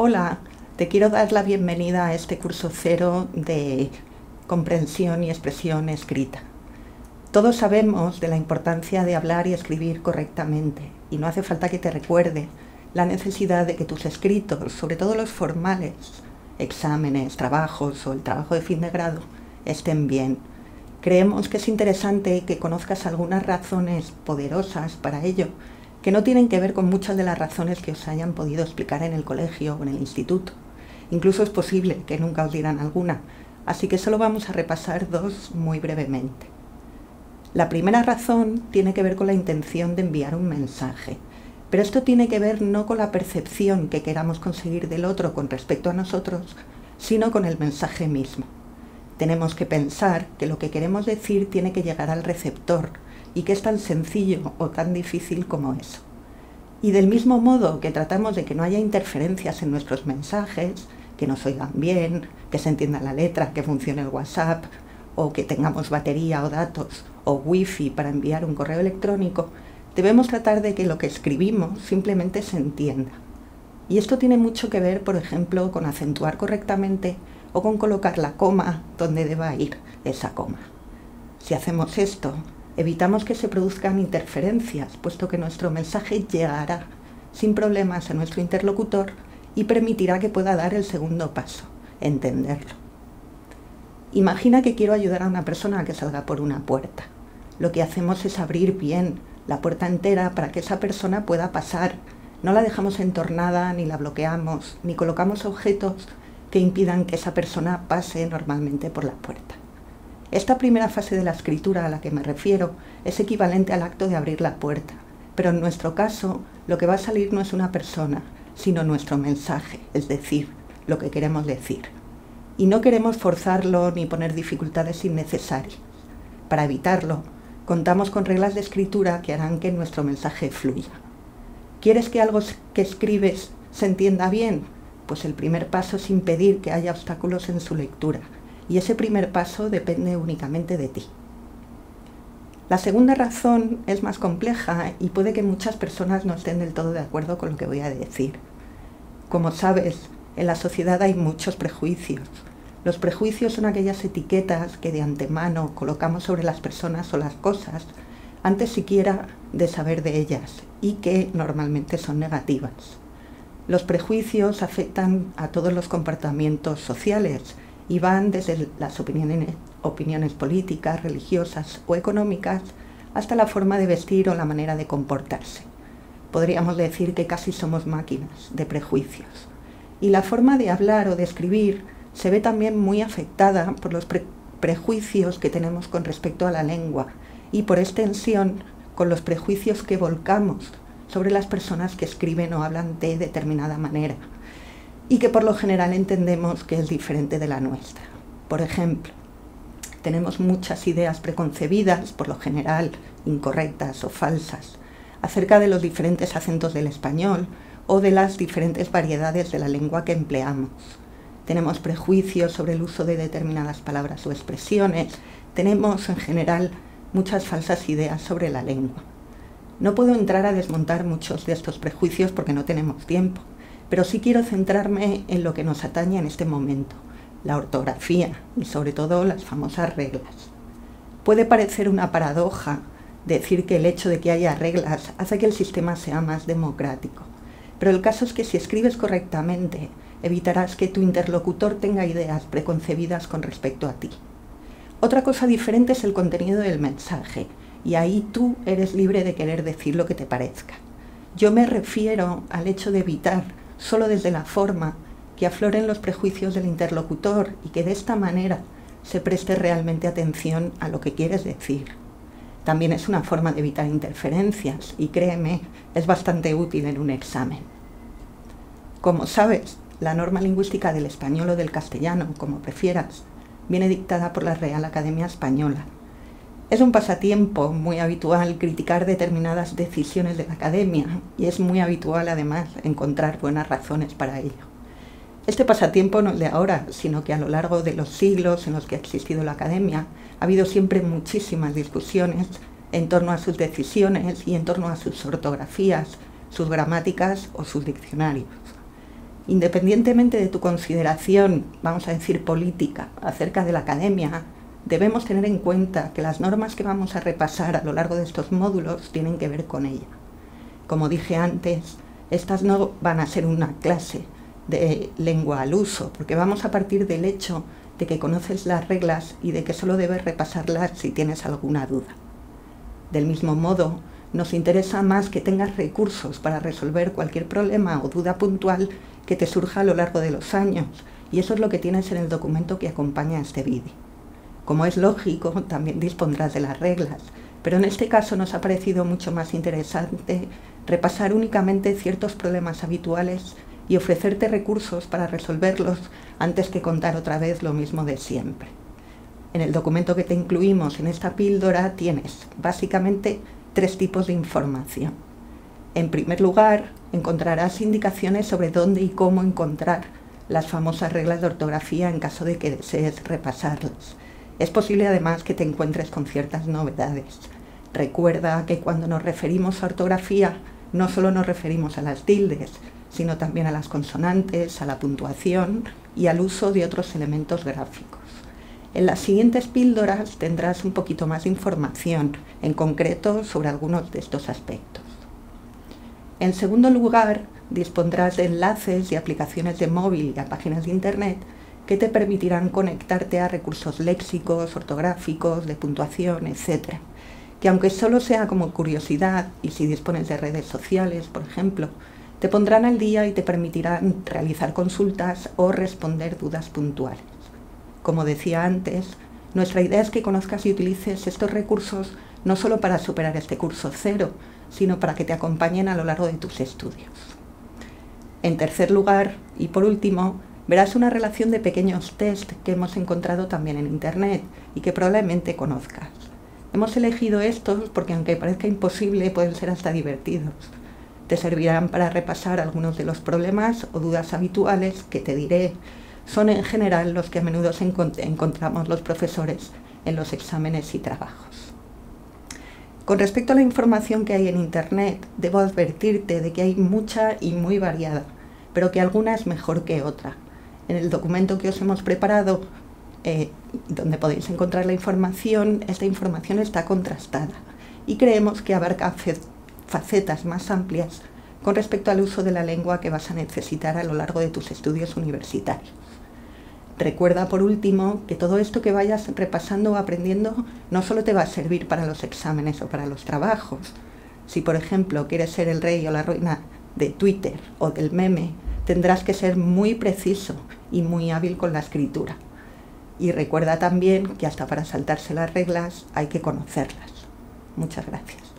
Hola, te quiero dar la bienvenida a este curso cero de comprensión y expresión escrita. Todos sabemos de la importancia de hablar y escribir correctamente y no hace falta que te recuerde la necesidad de que tus escritos, sobre todo los formales, exámenes, trabajos o el trabajo de fin de grado, estén bien. Creemos que es interesante que conozcas algunas razones poderosas para ello que no tienen que ver con muchas de las razones que os hayan podido explicar en el colegio o en el instituto. Incluso es posible que nunca os dieran alguna, así que solo vamos a repasar dos muy brevemente. La primera razón tiene que ver con la intención de enviar un mensaje, pero esto tiene que ver no con la percepción que queramos conseguir del otro con respecto a nosotros, sino con el mensaje mismo. Tenemos que pensar que lo que queremos decir tiene que llegar al receptor y que es tan sencillo o tan difícil como eso. Y del mismo modo que tratamos de que no haya interferencias en nuestros mensajes, que nos oigan bien, que se entienda la letra, que funcione el WhatsApp, o que tengamos batería o datos o wifi para enviar un correo electrónico, debemos tratar de que lo que escribimos simplemente se entienda. Y esto tiene mucho que ver, por ejemplo, con acentuar correctamente o con colocar la coma donde deba ir esa coma. Si hacemos esto, evitamos que se produzcan interferencias, puesto que nuestro mensaje llegará sin problemas a nuestro interlocutor y permitirá que pueda dar el segundo paso, entenderlo. Imagina que quiero ayudar a una persona a que salga por una puerta. Lo que hacemos es abrir bien la puerta entera para que esa persona pueda pasar. No la dejamos entornada, ni la bloqueamos, ni colocamos objetos que impidan que esa persona pase normalmente por la puerta. Esta primera fase de la escritura a la que me refiero es equivalente al acto de abrir la puerta, pero en nuestro caso lo que va a salir no es una persona, sino nuestro mensaje, es decir, lo que queremos decir. Y no queremos forzarlo ni poner dificultades innecesarias. Para evitarlo, contamos con reglas de escritura que harán que nuestro mensaje fluya. ¿Quieres que algo que escribes se entienda bien? Pues el primer paso es impedir que haya obstáculos en su lectura. Y ese primer paso depende únicamente de ti. La segunda razón es más compleja y puede que muchas personas no estén del todo de acuerdo con lo que voy a decir. Como sabes, en la sociedad hay muchos prejuicios. Los prejuicios son aquellas etiquetas que de antemano colocamos sobre las personas o las cosas antes siquiera de saber de ellas y que normalmente son negativas. Los prejuicios afectan a todos los comportamientos sociales y van desde las opiniones, opiniones políticas, religiosas o económicas hasta la forma de vestir o la manera de comportarse. Podríamos decir que casi somos máquinas de prejuicios. Y la forma de hablar o de escribir se ve también muy afectada por los prejuicios que tenemos con respecto a la lengua y por extensión con los prejuicios que volcamos sobre las personas que escriben o hablan de determinada manera y que por lo general entendemos que es diferente de la nuestra. Por ejemplo, tenemos muchas ideas preconcebidas, por lo general incorrectas o falsas, acerca de los diferentes acentos del español o de las diferentes variedades de la lengua que empleamos. Tenemos prejuicios sobre el uso de determinadas palabras o expresiones. Tenemos en general muchas falsas ideas sobre la lengua. No puedo entrar a desmontar muchos de estos prejuicios porque no tenemos tiempo, pero sí quiero centrarme en lo que nos atañe en este momento, la ortografía y sobre todo las famosas reglas. Puede parecer una paradoja decir que el hecho de que haya reglas hace que el sistema sea más democrático, pero el caso es que si escribes correctamente, evitarás que tu interlocutor tenga ideas preconcebidas con respecto a ti. Otra cosa diferente es el contenido del mensaje, y ahí tú eres libre de querer decir lo que te parezca. Yo me refiero al hecho de evitar solo desde la forma, que afloren los prejuicios del interlocutor y que de esta manera se preste realmente atención a lo que quieres decir. También es una forma de evitar interferencias y créeme, es bastante útil en un examen. Como sabes, la norma lingüística del español o del castellano, como prefieras, viene dictada por la Real Academia Española es un pasatiempo muy habitual criticar determinadas decisiones de la academia y es muy habitual además encontrar buenas razones para ello. Este pasatiempo no es de ahora, sino que a lo largo de los siglos en los que ha existido la academia ha habido siempre muchísimas discusiones en torno a sus decisiones y en torno a sus ortografías, sus gramáticas o sus diccionarios. Independientemente de tu consideración, vamos a decir política, acerca de la academia, debemos tener en cuenta que las normas que vamos a repasar a lo largo de estos módulos tienen que ver con ella. Como dije antes, estas no van a ser una clase de lengua al uso, porque vamos a partir del hecho de que conoces las reglas y de que solo debes repasarlas si tienes alguna duda. Del mismo modo, nos interesa más que tengas recursos para resolver cualquier problema o duda puntual que te surja a lo largo de los años, y eso es lo que tienes en el documento que acompaña este vídeo. Como es lógico, también dispondrás de las reglas, pero en este caso nos ha parecido mucho más interesante repasar únicamente ciertos problemas habituales y ofrecerte recursos para resolverlos antes que contar otra vez lo mismo de siempre. En el documento que te incluimos en esta píldora tienes básicamente tres tipos de información. En primer lugar, encontrarás indicaciones sobre dónde y cómo encontrar las famosas reglas de ortografía en caso de que desees repasarlas. Es posible además que te encuentres con ciertas novedades. Recuerda que cuando nos referimos a ortografía no solo nos referimos a las tildes, sino también a las consonantes, a la puntuación y al uso de otros elementos gráficos. En las siguientes píldoras tendrás un poquito más de información, en concreto sobre algunos de estos aspectos. En segundo lugar, dispondrás de enlaces y aplicaciones de móvil y a páginas de Internet que te permitirán conectarte a recursos léxicos, ortográficos, de puntuación, etc. Que aunque solo sea como curiosidad y si dispones de redes sociales, por ejemplo, te pondrán al día y te permitirán realizar consultas o responder dudas puntuales. Como decía antes, nuestra idea es que conozcas y utilices estos recursos no solo para superar este curso cero, sino para que te acompañen a lo largo de tus estudios. En tercer lugar, y por último, verás una relación de pequeños test que hemos encontrado también en Internet y que probablemente conozcas. Hemos elegido estos porque aunque parezca imposible, pueden ser hasta divertidos te servirán para repasar algunos de los problemas o dudas habituales que te diré son en general los que a menudo encontramos los profesores en los exámenes y trabajos. Con respecto a la información que hay en Internet, debo advertirte de que hay mucha y muy variada, pero que alguna es mejor que otra. En el documento que os hemos preparado, eh, donde podéis encontrar la información, esta información está contrastada y creemos que abarca facetas más amplias con respecto al uso de la lengua que vas a necesitar a lo largo de tus estudios universitarios. Recuerda por último que todo esto que vayas repasando o aprendiendo no solo te va a servir para los exámenes o para los trabajos. Si por ejemplo quieres ser el rey o la reina de Twitter o del meme, tendrás que ser muy preciso y muy hábil con la escritura. Y recuerda también que hasta para saltarse las reglas hay que conocerlas. Muchas gracias.